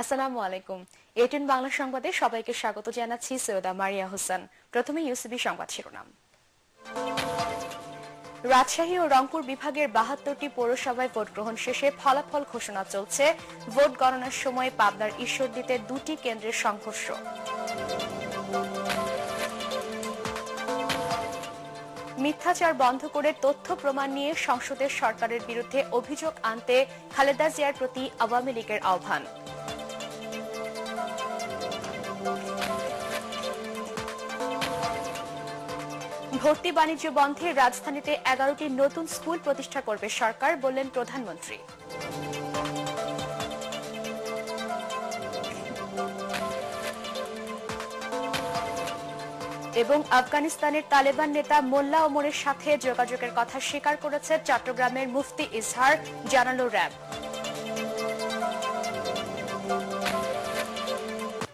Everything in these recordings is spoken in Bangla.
আসসালামু আলাইকুম। এটিন বাংলা সংবাদে সবাইকে স্বাগত জানাচ্ছি সৈয়দা মারিয়া হোসেন। প্রথমে ইউসিবি সংবাদ শিরোনাম। রাজশাহী ও রংপুর বিভাগের বাহাত্তরটি পৌরসভায় ভোট গ্রহণ শেষে ফলাফল ঘোষণা চলছে। ভোট গণনার সময় পাবনার ঈশ্বরদীতে দুটি কেন্দ্রের সংঘর্ষ। মিথ্যাচার বন্ধ করে তথ্য প্রমাণ নিয়ে সংসদের সরকারের বিরুদ্ধে অভিযোগ আনতে খালেদা জিয়ার প্রতি আওয়ামী লীগের আহ্বান। ভর্তি বাণিজ্য বন্ধে রাজধানীতে এগারোটি নতুন স্কুল প্রতিষ্ঠা করবে সরকার, বললেন প্রধানমন্ত্রী। এবং আফগানিস্তানের তালেবান নেতা মোল্লা ওমরের সাথে যোগাযোগের কথা স্বীকার করেছে চট্টগ্রামের মুফতি ইজহার, জানালো র্যাব।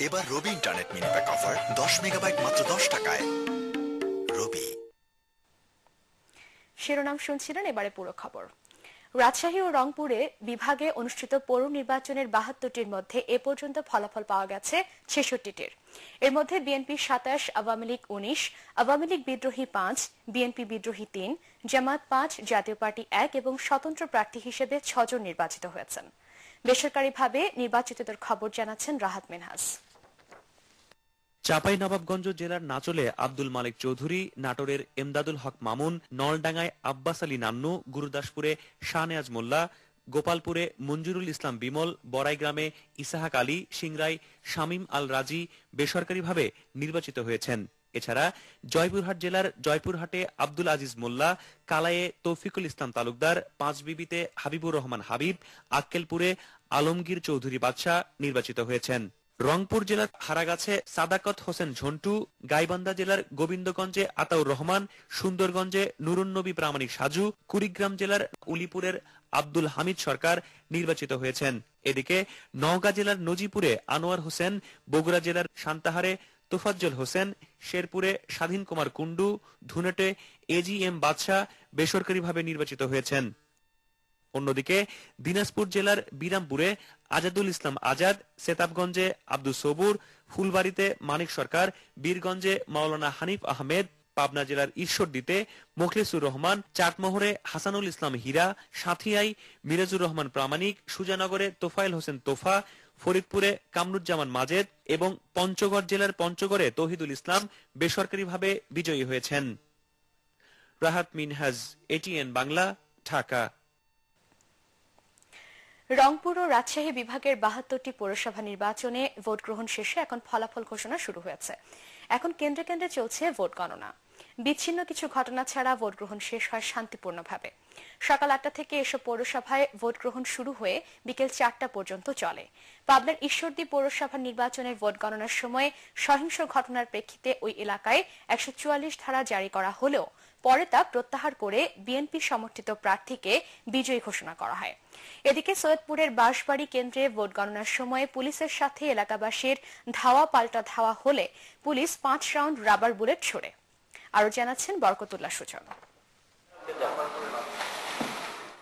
এবার Robi internet mini pack offer, দশ মেগাবাইট মাত্র দশ টাকায়। শিরোনাম শুনছিলেন এবারে পুরো খবর। রাজশাহী ও রংপুরে বিভাগে অনুষ্ঠিত পৌর নির্বাচনের বাহাত্তরটির মধ্যে এ পর্যন্ত ফলাফল পাওয়া গেছে ছেষট্টিটির। এর মধ্যে বিএনপি সাতাশ, আওয়ামী লীগ উনিশ, আওয়ামী লীগ বিদ্রোহী পাঁচ, বিএনপি বিদ্রোহী তিন, জামাত পাঁচ, জাতীয় পার্টি এক এবং স্বতন্ত্র প্রার্থী হিসেবে ছজন নির্বাচিত হয়েছেন। বেসরকারিভাবে নির্বাচিতদের খবর জানাচ্ছেন রাহাত মিনহাস চাপাই নবাবগঞ্জ জেলার নাচলে আব্দুল মালিক চৌধুরী, নাটোরের এমদাদুল হক মামুন, নলডাঙ্গায় আব্বাস আলী নান্নু, গুরুদাসপুরে শাহনেয়াজ মোল্লা, গোপালপুরে মঞ্জুরুল ইসলাম বিমল বড়াই গ্রামে ইসাহাক আলী সিংরাই শামীম আল রাজি বেসরকারিভাবে নির্বাচিত হয়েছেন। এছাড়া জয়পুরহাট জেলার জয়পুরহাটে আব্দুল আজিজ মোল্লা কালায়ে তৌফিকুল ইসলাম তালুকদার, পাঁচবিবিতে হাবিবুর রহমান হাবিব, আক্কেলপুরে আলমগীর চৌধুরী বাদশাহ নির্বাচিত হয়েছেন। রংপুর জেলার হারাগাছে সাদাকত হোসেন ঝন্টু, গাইবান্ধা জেলার গোবিন্দগঞ্জে আতাউর রহমান, সুন্দরগঞ্জে নুরুন্নবী প্রামাণিক সাজু, কুড়িগ্রাম জেলার উলিপুরের আব্দুল হামিদ সরকার নির্বাচিত হয়েছেন। এদিকে নওগাঁ জেলার নজিপুরে আনোয়ার হোসেন, বগুড়া জেলার সান্তাহারে তোফাজ্জল হোসেন, শেরপুরে স্বাধীন কুমার কুন্ডু ধুনেটে এজি এম বাদশাহ বেসরকারিভাবে নির্বাচিত হয়েছেন। অন্যদিকে দিনাজপুর জেলার বিরামপুরে আজাদুল ইসলাম আজাদ, সেতাবগঞ্জে আব্দুল সবুর, ফুলবাড়িতে মানিক সরকার, বীরগঞ্জে মাওলানা হানিফ আহমেদ, পাবনা জেলার ঈশ্বরদীতে মোখলেসুর রহমান, চাটমোহরে হাসানুল ইসলাম হীরা, সাথিয়াই মিরাজুর রহমান প্রামাণিক, সুজানগরে তোফায়েল হোসেন তোফা, ফরিদপুরে কামরুজ্জামান মাজেদ এবং পঞ্চগড় জেলার পঞ্চগড়ে তহিদুল ইসলাম বেসরকারিভাবে বিজয়ী হয়েছেন। রাহাত মিনহাজ, এটিএন বাংলা, ঢাকা। রংপুর ও রাজশাহী বিভাগের বাহাত্তরটি পৌরসভা নির্বাচনে ভোট গ্রহণ শেষে এখন ফলাফল ঘোষণা শুরু হয়েছে। এখন কেন্দ্রে কেন্দ্রে চলছে ভোট গণনা। বিচ্ছিন্ন কিছু ঘটনা ছাড়া ভোট গ্রহণ শেষ হয় শান্তিপূর্ণভাবে। সকাল আটটা থেকে এসব পৌরসভায় ভোট গ্রহণ শুরু হয়ে বিকেল চারটা পর্যন্ত চলে। পাবনার ঈশ্বরদী পৌরসভা নির্বাচনের ভোট গণনার সময় সহিংস ঘটনার প্রেক্ষিতে ওই এলাকায় একশো চুয়াল্লিশ ধারা জারি করা হলেও পরে তা প্রত্যাহার করে বিএনপি সমর্থিত প্রার্থীকে বিজয়ী ঘোষণা করা হয়। এদিকে সৈয়দপুরের বাঁশবাড়ি কেন্দ্রে ভোট গণনার সময় পুলিশের সাথে এলাকাবাসীর ধাওয়া পাল্টা ধাওয়া হলে পুলিশ পাঁচ রাউন্ড রাবার বুলেট ছোড়ে। আরও জানাচ্ছেন বরকতুল্লাহ সুজন।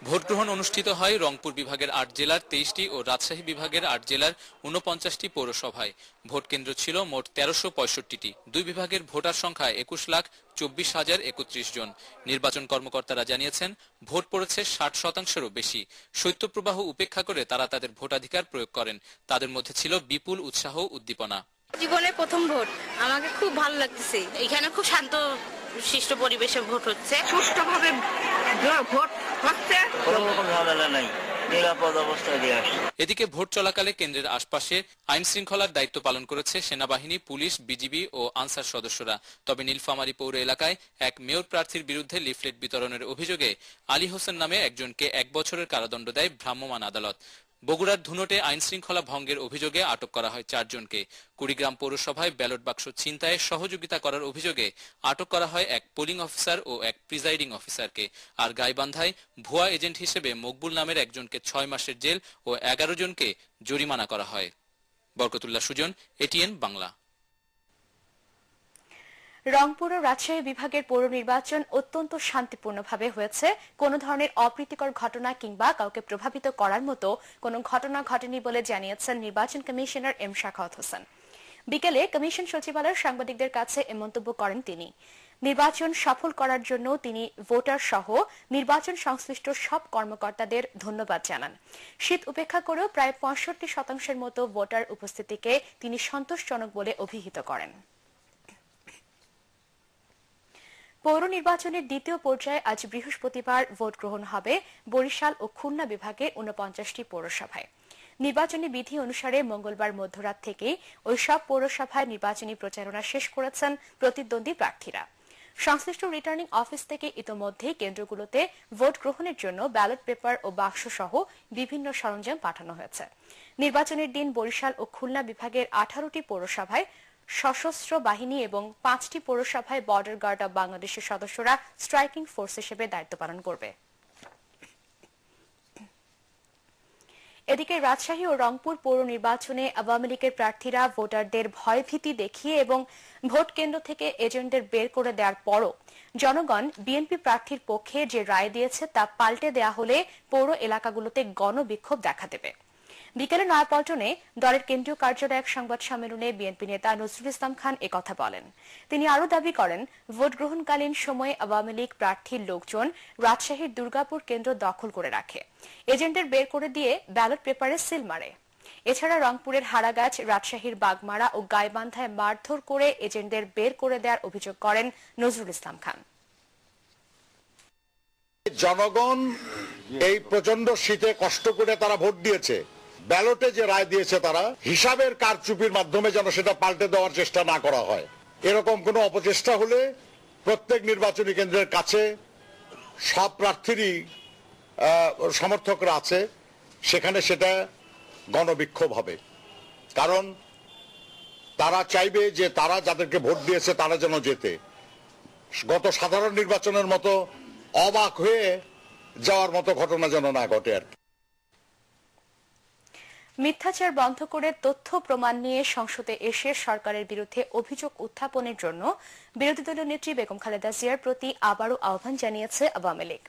ভোট গ্রহণ অনুষ্ঠিত হয় রংপুর বিভাগের আট জেলার, তেইশটি ও রাজশাহী বিভাগের আট জেলার উনপঞ্চাশটি পৌরসভায়। ভোট কেন্দ্র ছিল মোট তেরোশো পঁয়ষট্টিটি। দুই বিভাগের ভোটার সংখ্যা একুশ লাখ চব্বিশ হাজার একত্রিশ জন। নির্বাচন কর্মকর্তারা জানিয়েছেন, ভোট পড়েছে ষাট শতাংশেরও বেশি। শৈত্যপ্রবাহ উপেক্ষা করে তারা তাদের ভোটাধিকার প্রয়োগ করেন। তাদের মধ্যে ছিল বিপুল উৎসাহ উদ্দীপনা। জীবনে প্রথম ভোট। আমাকে খুব ভালো লাগতেছে। এখানে খুব শান্ত শিষ্ট পরিবেশে ভোট হচ্ছে। সুষ্ঠুভাবে ভোট হচ্ছে। কোনো রকম ঝামেলা নাই। নিরাপদ অবস্থায় দিয়ে আসছে। এদিকে ভোট চলাকালে কেন্দ্রের আশপাশে আইন শৃঙ্খলার দায়িত্ব পালন করেছে সেনাবাহিনী পুলিশ বিজিবি ও আনসার সদস্যরা। তবে নীলফামারী পৌর এলাকায় এক মেয়র প্রার্থীর বিরুদ্ধে লিফলেট বিতরণের অভিযোগে আলী হোসেন নামে একজনকে এক বছরের কারাদণ্ড দেয় ভ্রাম্যমাণ আদালত। বগুড়ার ধুনটে আইন শৃঙ্খলা ভঙ্গের অভিযোগে আটক করা হয় চারজনকে। কুড়িগ্রাম পৌরসভায় ব্যালট বাক্স ছিনতায় সহযোগিতা করার অভিযোগে আটক করা হয় এক পোলিং অফিসার ও এক প্রিজাইডিং অফিসারকে। আর গাইবান্ধায় ভুয়া এজেন্ট হিসেবে মকবুল নামের একজনকে ছয় মাসের জেল ও এগারো জনকে জরিমানা করা হয়। বরকতুল্লাহ সুজন, এটিএন বাংলা। রংপুর ও রাজশাহী বিভাগের পৌর নির্বাচন অত্যন্ত শান্তিপূর্ণভাবে হয়েছে। কোনো ধরনের অপ্রীতিকর ঘটনা কিংবা কাউকে প্রভাবিত করার মতো কোনো ঘটনা ঘটেনি বলে জানিয়েছেন নির্বাচন কমিশনার এম শাখাওয়াত হোসেন। বিকেলে কমিশন সচিবালয়ের সাংবাদিকদের কাছে এ মন্তব্য করেন তিনি। নির্বাচন সফল করার জন্য তিনি ভোটার সহ নির্বাচন সংশ্লিষ্ট সব কর্মকর্তাদের ধন্যবাদ জানান। শীত উপেক্ষা করেও প্রায় পঁয়ষট্টি শতাংশের মতো ভোটার উপস্থিতিকে তিনি সন্তোষজনক বলে অভিহিত করেন। পৌর নির্বাচনের দ্বিতীয় পর্যায়ে আজ বৃহস্পতিবার ভোট গ্রহণ হবে বরিশাল ও খুলনা বিভাগের ঊনপঞ্চাশটি পৌরসভায়। নির্বাচনী বিধি অনুসারে মঙ্গলবার মধ্যরাত থেকেই ওই সব পৌরসভায় নির্বাচনী প্রচারণা শেষ করেছেন প্রতিদ্বন্দ্বী প্রার্থীরা। সংশ্লিষ্ট রিটার্নিং অফিস থেকে ইতোমধ্যেই কেন্দ্রগুলোতে ভোট গ্রহণের জন্য ব্যালট পেপার ও বাক্স সহ বিভিন্ন সরঞ্জাম পাঠানো হয়েছে। নির্বাচনের দিন বরিশাল ও খুলনা বিভাগের আঠারোটি পৌরসভায় সশস্ত্র বাহিনী এবং পাঁচটি পৌরসভায় বর্ডার গার্ড অব বাংলাদেশের সদস্যরা স্ট্রাইকিং ফোর্স হিসেবে দায়িত্ব পালন করবে। এদিকে রাজশাহী ও রংপুর পৌর নির্বাচনে আওয়ামী লীগের প্রার্থীরা ভোটারদের ভয়ভীতি দেখিয়ে এবং ভোট কেন্দ্র থেকে এজেন্টদের বের করে দেওয়ার পরও জনগণ বিএনপি প্রার্থীর পক্ষে যে রায় দিয়েছে তা পাল্টে দেয়া হলে পৌর এলাকাগুলোতে গণবিক্ষোভ দেখা দেবে। বিকেলে নয়াপল্টনে দলের কেন্দ্রীয় কার্যালয়ে এক সংবাদ সম্মেলনে বিএনপি নেতা নজরুল ইসলাম খান একথা বলেন। তিনি আরও দাবি করেন, ভোট গ্রহণকালীন সময়ে আওয়ামী লীগ প্রার্থীর লোকজন রাজশাহীর দুর্গাপুর কেন্দ্র দখল করে রাখে। এজেন্টদের বের করে দিয়ে ব্যালট পেপারে সিল মারে। এছাড়া রংপুরের হারাগাছ, রাজশাহীর বাগমারা ও গাইবান্ধায় মারধর করে এজেন্টদের বের করে দেওয়ার অভিযোগ করেন নজরুল ইসলাম খান। জনগণ এই প্রচণ্ড শীতে কষ্ট করে তারা ভোট দিয়েছে। ব্যালটে যে রায় দিয়েছে তারা, হিসাবের কারচুপির মাধ্যমে যেন সেটা পাল্টে দেওয়ার চেষ্টা না করা হয়। এরকম কোনো অপচেষ্টা হলে প্রত্যেক নির্বাচনী কেন্দ্রের কাছে সব প্রার্থীরই সমর্থকরা আছে, সেখানে সেটা গণবিক্ষোভ হবে। কারণ তারা চাইবে যে তারা যাদেরকে ভোট দিয়েছে তারা যেন যেতে গত সাধারণ নির্বাচনের মতো অবাক হয়ে যাওয়ার মতো ঘটনা যেন না ঘটে আর কি। মিথ্যাচার বন্ধ করে তথ্য প্রমাণ নিয়ে সংসদে এসে সরকারের বিরুদ্ধে অভিযোগ উত্থাপনের জন্য বিরোধী দলীয় নেত্রী বেগম খালেদা জিয়ার প্রতি আবারও আহ্বান জানিয়েছে আওয়ামী লীগ।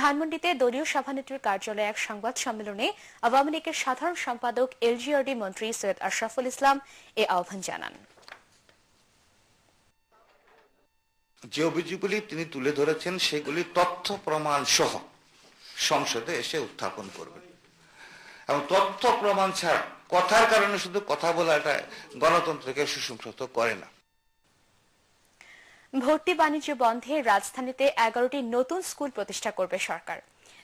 ধানমন্ডিতে দলীয় সভানেত্রীর কার্যালয়ে এক সংবাদ সম্মেলনে আওয়ামী লীগের সাধারণ সম্পাদক, এলজিআরডি মন্ত্রী সৈয়দ আশরাফুল ইসলাম এ আহ্বান জানান। যে অভিযোগগুলি তিনি তুলে ধরেছেন, সেগুলি তথ্য প্রমাণ সহ সংসদে এসে উত্থাপন করবেন। এবং তথ্য প্রমাণ ছাড়া কথার কারণে শুধু কথা বলাটা গণতন্ত্রকে সুসংহত করে না। ভর্তি বাণিজ্য বন্ধে রাজধানীতে এগারোটি নতুন স্কুল প্রতিষ্ঠা করবে সরকার।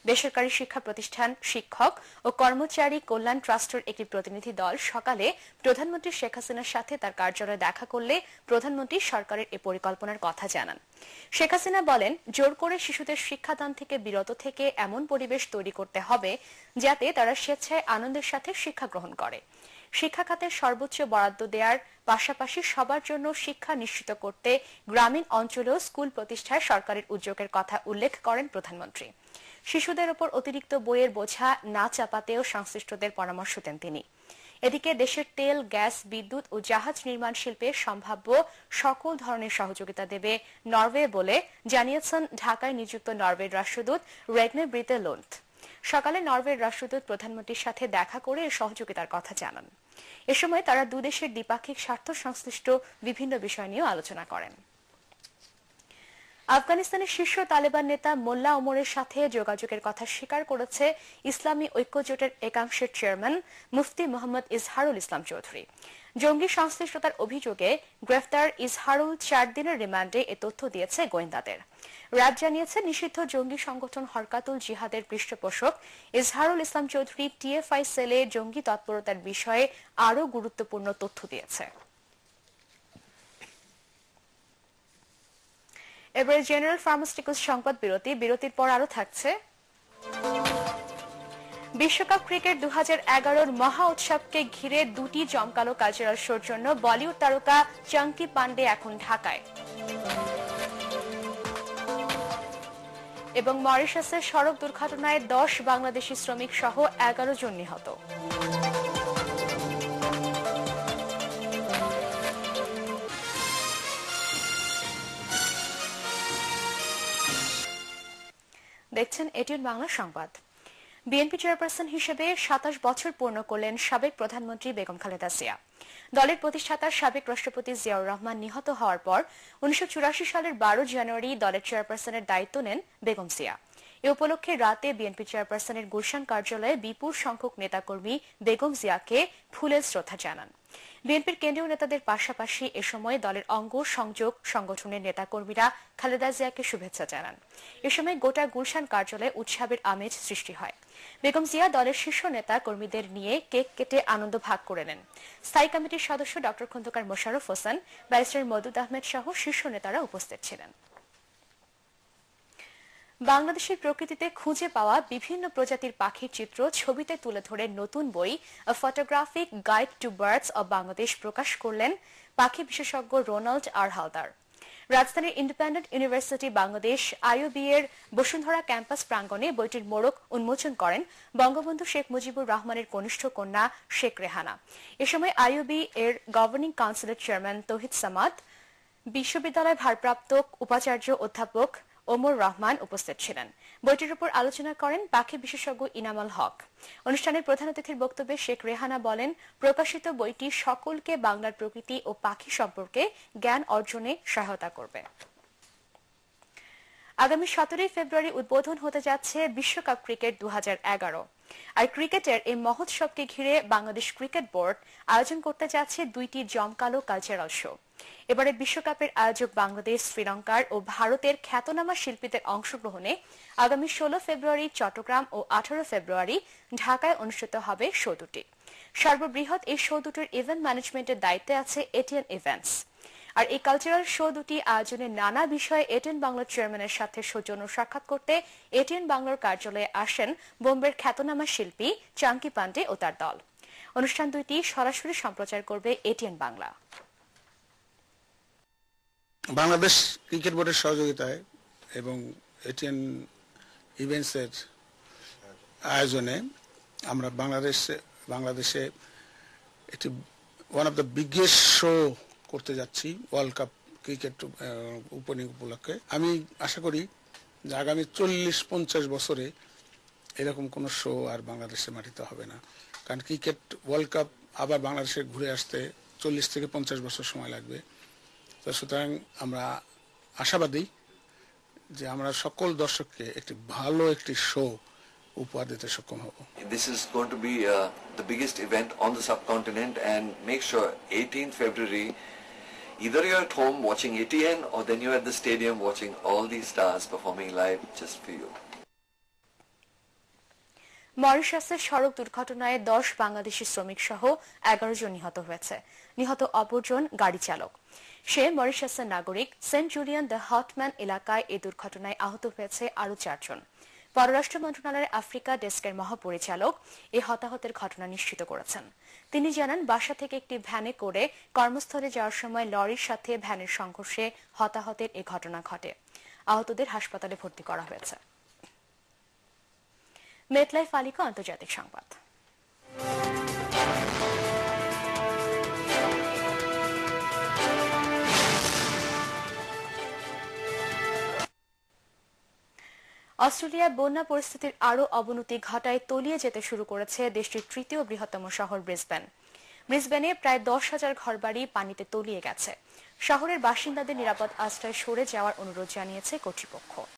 বেসরকারি শিক্ষা প্রতিষ্ঠান শিক্ষক ও কর্মচারী কল্যাণ ট্রাস্টের একটি প্রতিনিধি দল সকালে প্রধানমন্ত্রী শেখ হাসিনার সাথে তার কার্যালয়ে দেখা করলে প্রধানমন্ত্রী সরকারের এ পরিকল্পনার কথা জানান। শেখ হাসিনা বলেন, জোর করে শিশুদের শিক্ষাদান থেকে বিরত থেকে এমন পরিবেশ তৈরি করতে হবে যাতে তারা স্বেচ্ছায় আনন্দের সাথে শিক্ষা গ্রহণ করে। শিক্ষা খাতের সর্বোচ্চ বরাদ্দ দেওয়ার পাশাপাশি সবার জন্য শিক্ষা নিশ্চিত করতে গ্রামীণ অঞ্চলেও স্কুল প্রতিষ্ঠায় সরকারের উদ্যোগের কথা উল্লেখ করেন প্রধানমন্ত্রী। শিশুদের ওপর অতিরিক্ত বইয়ের বোঝা না চাপাতেও সংশ্লিষ্টদের পরামর্শ দেন তিনি। এদিকে দেশের তেল, গ্যাস, বিদ্যুৎ ও জাহাজ নির্মাণ শিল্পে সম্ভাব্য সকল ধরনের সহযোগিতা দেবে নরওয়ে বলে জানিয়েছেন ঢাকায় নিযুক্ত নরওয়ের রাষ্ট্রদূত রেগনে ব্রিতে লোন্থ সকালে নরওয়ের রাষ্ট্রদূত প্রধানমন্ত্রীর সাথে দেখা করে সহযোগিতার কথা জানান। এ সময় তারা দুদেশের দ্বিপাক্ষিক স্বার্থ সংশ্লিষ্ট বিভিন্ন বিষয় নিয়েও আলোচনা করেন। আফগানিস্তানের শীর্ষ তালেবান নেতা মোল্লা ওমরের সাথে যোগাযোগের কথা স্বীকার করেছে ইসলামী ঐক্যজোটের একাংশের চেয়ারম্যান মুফতি মোহাম্মদ ইজহারুল ইসলাম চৌধুরী। জঙ্গি সংশ্লিষ্টতার অভিযোগে গ্রেফতার ইজহারুল চার দিনের রিমান্ডে এ তথ্য দিয়েছে গোয়েন্দাদের। র্যাব জানিয়েছে, নিষিদ্ধ জঙ্গি সংগঠন হরকাতুল জিহাদের পৃষ্ঠপোষক ইজহারুল ইসলাম চৌধুরী টিএফআই সেলে জঙ্গি তৎপরতার বিষয়ে আরও গুরুত্বপূর্ণ তথ্য দিয়েছে। এবারে জেনারেল ফার্মাসিউটিক্যালস সংবাদ বিরতি। বিরতির পর আরও থাকছে বিশ্বকাপ ক্রিকেট দু হাজার মহা উৎসবকে ঘিরে দুটি জমকালো কালচারাল শোর জন্য বলিউড তারকা চাঙ্কি পান্ডে এখন ঢাকায়। এবং মরিশাসের সড়ক দুর্ঘটনায় দশ বাংলাদেশি শ্রমিক সহ এগারো জন নিহত। দেখছেন এটিএন বাংলা সংবাদ। বিএনপি চেয়ারপারসন হিসেবে সাতাশ বছর পূর্ণ করলেন সাবেক প্রধানমন্ত্রী বেগম খালেদা জিয়া। দলের প্রতিষ্ঠাতা সাবেক রাষ্ট্রপতি জিয়াউর রহমান নিহত হওয়ার পর উনিশশো চুরাশি সালের বারো জানুয়ারি দলের চেয়ারপারসনের দায়িত্ব নেন বেগম জিয়া। এ উপলক্ষে রাতে বিএনপি চেয়ারপারসনের গুলশান কার্যালয়ে বিপুল সংখ্যক নেতাকর্মী বেগম জিয়াকে ফুলের শ্রদ্ধা জানান। বিএনপির কেন্দ্রীয় নেতাদের পাশাপাশি এ সময় দলের অঙ্গ সংযোগ সংগঠনের নেতাকর্মীরা খালেদা জিয়াকে শুভেচ্ছা জানান। এ সময় গোটা গুলশান কার্যালয়ে উৎসবের আমেজ সৃষ্টি হয়। বেগম জিয়া দলের শীর্ষ নেতা কর্মীদের নিয়ে কেক কেটে আনন্দ ভাগ করে নেন। স্থায়ী কমিটির সদস্য ড খন্দকার মোশাররফ হোসেন, ব্যারিস্টার মদুদ আহমেদ সহ শীর্ষ নেতারা উপস্থিত ছিলেন। বাংলাদেশের প্রকৃতিতে খুঁজে পাওয়া বিভিন্ন প্রজাতির পাখির চিত্র ছবিতে তুলে ধরে নতুন বই photographic guide to birds of Bangladesh প্রকাশ করলেন পাখি বিশেষজ্ঞ রোনাল্ড আর হালদার। রাজধানীর ইন্ডিপেন্ডেন্ট ইউনিভার্সিটি বাংলাদেশ আইওবি এর বসুন্ধরা ক্যাম্পাস প্রাঙ্গণে বইটির মোড়ক উন্মোচন করেন বঙ্গবন্ধু শেখ মুজিবুর রহমানের কনিষ্ঠ কন্যা শেখ রেহানা। এ সময় আইওবি এর গভর্নিং কাউন্সিলের চেয়ারম্যান তৌহিদ সামাদ, বিশ্ববিদ্যালয় ভারপ্রাপ্ত উপাচার্য অধ্যাপক ওমর রহমান উপস্থিত ছিলেন। বইটির উপর আলোচনা করেন পাখি বিশেষজ্ঞ ইনামল হক। অনুষ্ঠানের প্রধান অতিথির বক্তব্যে শেখ রেহানা বলেন, প্রকাশিত বইটি সকলকে বাংলার প্রকৃতি ও পাখি সম্পর্কে জ্ঞান অর্জনে সহায়তা করবে। আগামী সতেরোই ফেব্রুয়ারি উদ্বোধন হতে যাচ্ছে বিশ্বকাপ ক্রিকেট দু হাজার এগারো। আর ক্রিকেটের এই মহোৎসবকে ঘিরে বাংলাদেশ ক্রিকেট বোর্ড আয়োজন করতে যাচ্ছে দুইটি জমকালো কালচারাল শো। এবারে বিশ্বকাপের আয়োজক বাংলাদেশ, শ্রীলঙ্কার ও ভারতের খ্যাতনামা শিল্পীদের অংশগ্রহণে আগামী ষোলো ফেব্রুয়ারি চট্টগ্রাম ও আঠারো ফেব্রুয়ারি ঢাকায় অনুষ্ঠিত হবে শো দুটি। সর্ববৃহৎ এই শো দুটির ইভেন্ট ম্যানেজমেন্টের দায়িত্বে আছে এটিএন ইভেন্টস আর এই কালচারাল শো দুটি আয়োজনের নানা বিষয়ে এটিএন বাংলার চেয়ারম্যানের সাথে সৌজন্য সাক্ষাৎ করতে এটিএন বাংলার কার্যালয়ে আসেন বোম্বের খ্যাতনামা শিল্পী চাঙ্কি পান্ডে ও তার দল। অনুষ্ঠান দুইটি সরাসরি সম্প্রচার করবে এটিএন বাংলা। বাংলাদেশ ক্রিকেট বোর্ডের সহযোগিতায় এবং এটিএন ইভেন্টসের আয়োজনে আমরা বাংলাদেশে বাংলাদেশে একটি one of the biggest show করতে যাচ্ছি ওয়ার্ল্ড কাপ ক্রিকেট ওপেনিং উপলক্ষে। আমি আশা করি যে আগামী চল্লিশ, পঞ্চাশ বছরে এরকম কোনো শো আর বাংলাদেশে মাটিতে হবে না। কারণ ক্রিকেট ওয়ার্ল্ড কাপ আবার বাংলাদেশে ঘুরে আসতে চল্লিশ থেকে পঞ্চাশ বছর সময় লাগবে। তো সুতরাং আমরা আশাবাদী যে আমরা সকল দর্শককে একটি ভালো একটি শো উপহার দিতে সক্ষম হব This is going to be uh, the biggest event on the subcontinent and make sure 18th either you're at home watching ATN or then you're at the stadium watching all these stars performing live just for you. মরিশাসের সড়ক দুর্ঘটনায় দশ বাংলাদেশি শ্রমিক সহ এগারো জন নিহত হয়েছে নিহত অপরজন গাড়ি চালক সে মরিশাসের নাগরিক, সেন্ট জুলিয়ান দ্য হটম্যান এলাকায় এই দুর্ঘটনায় আহত হয়েছে আরও চারজন। পররাষ্ট্র মন্ত্রণালয়ের আফ্রিকা ডেস্কের মহাপরিচালক এই হতাহতের ঘটনা নিশ্চিত করেছেন। তিনি জানান, বাসা থেকে একটি ভ্যানে করে কর্মস্থলে যাওয়ার সময় লরির সাথে ভ্যানের সংঘর্ষে হতাহতের এ ঘটনা ঘটে। আহতদের হাসপাতালে ভর্তি করা হয়েছে। মেটলাইফ আলিকা আন্তর্জাতিক সংবাদ। অস্ট্রেলিয়ায় বন্যা পরিস্থিতির আরও অবনতি ঘটায় তলিয়ে যেতে শুরু করেছে দেশটির তৃতীয় বৃহত্তম শহর ব্রিসবেন। ব্রিসবেনে প্রায় দশ হাজার ঘরবাড়ি পানিতে তলিয়ে গেছে। শহরের বাসিন্দাদের নিরাপদ আশ্রয় সরে যাওয়ার অনুরোধ জানিয়েছে কর্তৃপক্ষ।